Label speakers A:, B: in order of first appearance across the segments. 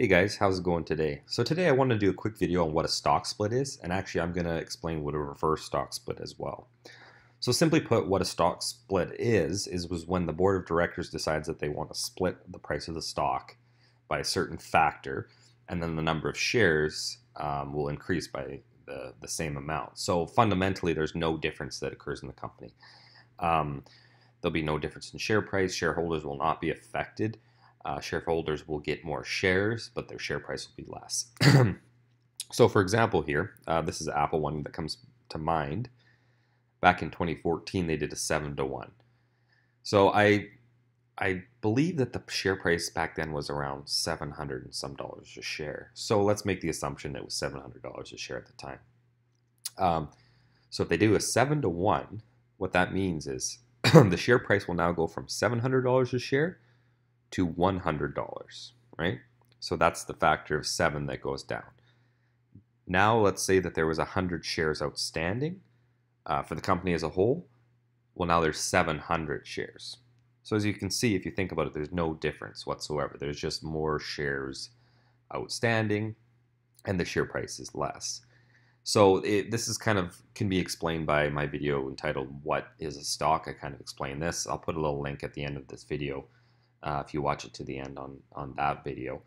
A: Hey guys, how's it going today? So today I want to do a quick video on what a stock split is, and actually I'm going to explain what a reverse stock split as well. So simply put, what a stock split is, is was when the board of directors decides that they want to split the price of the stock by a certain factor, and then the number of shares um, will increase by the, the same amount. So fundamentally, there's no difference that occurs in the company. Um, there'll be no difference in share price. Shareholders will not be affected uh, shareholders will get more shares, but their share price will be less. so, for example, here, uh, this is Apple one that comes to mind. Back in 2014, they did a seven to one. So I, I believe that the share price back then was around 700 and some dollars a share. So let's make the assumption that it was 700 dollars a share at the time. Um, so if they do a seven to one, what that means is the share price will now go from $700 a share to $100, right? So that's the factor of 7 that goes down. Now let's say that there was 100 shares outstanding uh, for the company as a whole. Well, now there's 700 shares. So as you can see, if you think about it, there's no difference whatsoever. There's just more shares outstanding and the share price is less. So it, this is kind of can be explained by my video entitled "What is a stock?" I kind of explain this. I'll put a little link at the end of this video uh, if you watch it to the end on on that video.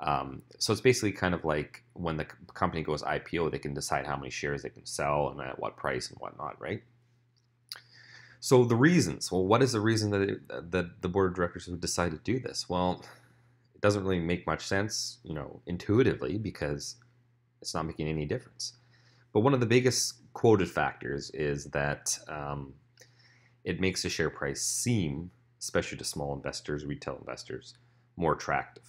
A: Um, so it's basically kind of like when the company goes IPO, they can decide how many shares they can sell and at what price and whatnot, right? So the reasons. Well, what is the reason that it, that the board of directors would decide to do this? Well, it doesn't really make much sense, you know, intuitively because it's not making any difference. But one of the biggest quoted factors is that um, it makes the share price seem especially to small investors, retail investors, more attractive.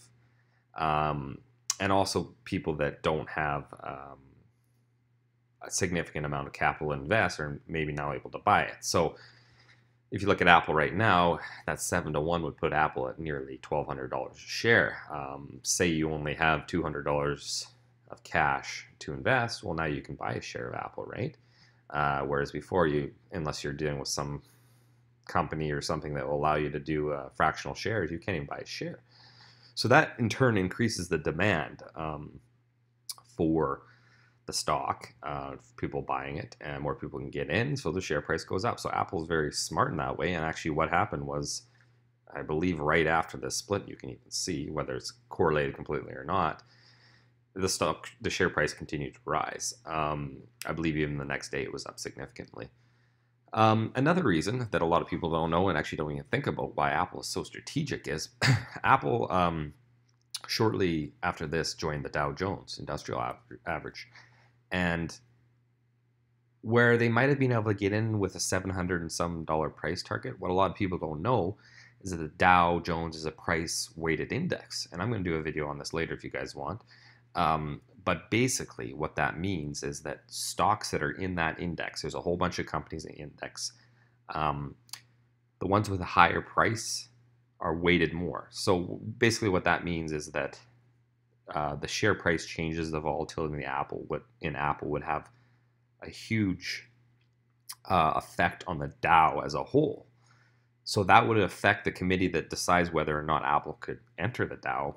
A: Um, and also people that don't have um, a significant amount of capital to invest are maybe now able to buy it. So if you look at Apple right now, that seven to one would put Apple at nearly twelve hundred dollars a share. Um, say you only have two hundred dollars of cash to invest, well now you can buy a share of Apple, right? Uh, whereas before you, unless you're dealing with some company or something that will allow you to do uh, fractional shares, you can't even buy a share. So that in turn increases the demand um, for the stock, uh, people buying it, and more people can get in, so the share price goes up. So Apple's very smart in that way. And actually, what happened was, I believe, right after the split, you can even see whether it's correlated completely or not. The stock, the share price continued to rise. Um, I believe even the next day it was up significantly. Um, another reason that a lot of people don't know and actually don't even think about why Apple is so strategic is Apple, um, shortly after this, joined the Dow Jones Industrial Average. And where they might have been able to get in with a 700 and some dollar price target, what a lot of people don't know is that the Dow Jones is a price weighted index. And I'm going to do a video on this later if you guys want. Um, but basically, what that means is that stocks that are in that index, there's a whole bunch of companies in the index. Um, the ones with a higher price are weighted more. So basically, what that means is that uh, the share price changes, the volatility in the Apple would in Apple would have a huge uh, effect on the Dow as a whole. So that would affect the committee that decides whether or not Apple could enter the Dow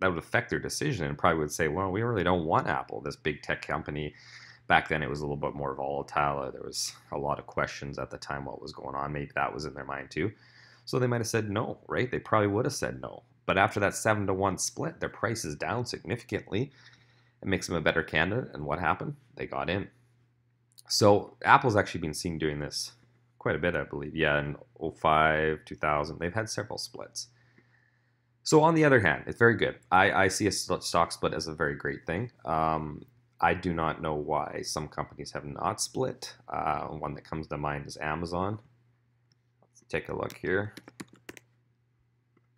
A: that would affect their decision and probably would say, well, we really don't want Apple, this big tech company. Back then, it was a little bit more volatile. There was a lot of questions at the time what was going on. Maybe that was in their mind too. So they might have said no, right? They probably would have said no. But after that seven to one split, their price is down significantly. It makes them a better candidate. And what happened? They got in. So Apple's actually been seen doing this quite a bit, I believe. Yeah, in 05, 2000, they've had several splits. So on the other hand, it's very good. I, I see a stock split as a very great thing. Um, I do not know why some companies have not split. Uh, one that comes to mind is Amazon. Let's take a look here.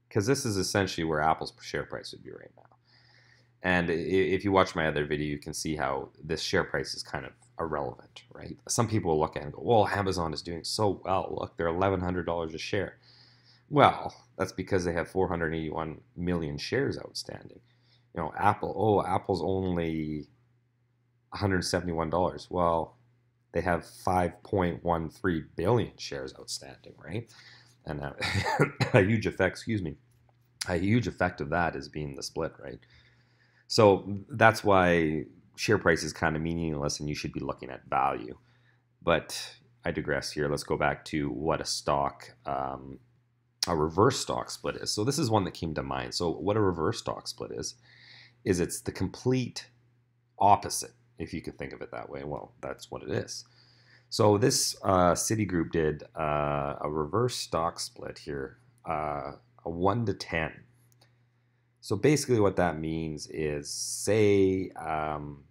A: Because this is essentially where Apple's share price would be right now. And if you watch my other video, you can see how this share price is kind of irrelevant, right? Some people look at it and go, well, Amazon is doing so well. Look, they're $1,100 a share. Well, that's because they have 481 million shares outstanding. You know, Apple, oh, Apple's only $171. Well, they have 5.13 billion shares outstanding, right? And a, a huge effect, excuse me. a huge effect of that is being the split, right? So that's why share price is kind of meaningless and you should be looking at value. But I digress here. Let's go back to what a stock, um, a reverse stock split is. So this is one that came to mind. So what a reverse stock split is, is it's the complete opposite, if you could think of it that way. Well, that's what it is. So this uh, Citigroup did uh, a reverse stock split here, uh, a one to ten. So basically, what that means is, say, um,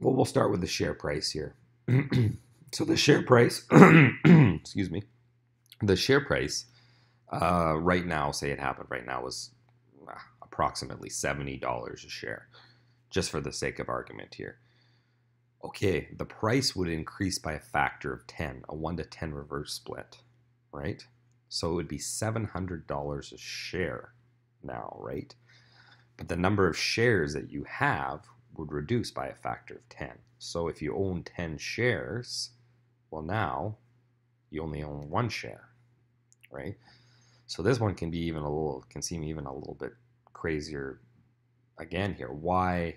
A: well, we'll start with the share price here. so the share price, excuse me, the share price uh, right now, say it happened right now, was uh, approximately $70 a share, just for the sake of argument here. Okay, the price would increase by a factor of 10, a 1 to 10 reverse split, right? So it would be $700 a share now, right? But the number of shares that you have would reduce by a factor of 10. So if you own 10 shares, well, now you only own one share, right? So this one can be even a little, can seem even a little bit crazier again here. Why?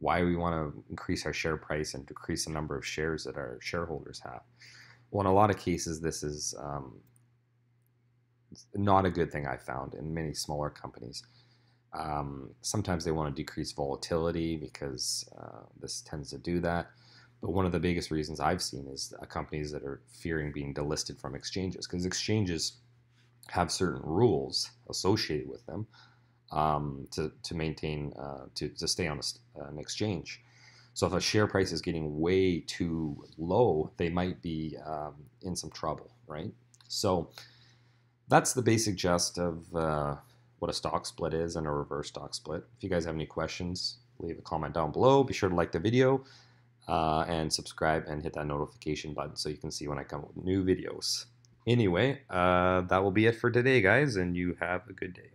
A: Why we want to increase our share price and decrease the number of shares that our shareholders have? Well, in a lot of cases, this is um, not a good thing I found in many smaller companies. Um, sometimes they want to decrease volatility because uh, this tends to do that. But one of the biggest reasons I've seen is uh, companies that are fearing being delisted from exchanges because exchanges have certain rules associated with them um, to, to maintain, uh, to, to stay on a, an exchange. So if a share price is getting way too low, they might be um, in some trouble, right? So that's the basic gist of uh, what a stock split is and a reverse stock split. If you guys have any questions, leave a comment down below. Be sure to like the video uh, and subscribe and hit that notification button so you can see when I come with new videos. Anyway, uh, that will be it for today, guys, and you have a good day.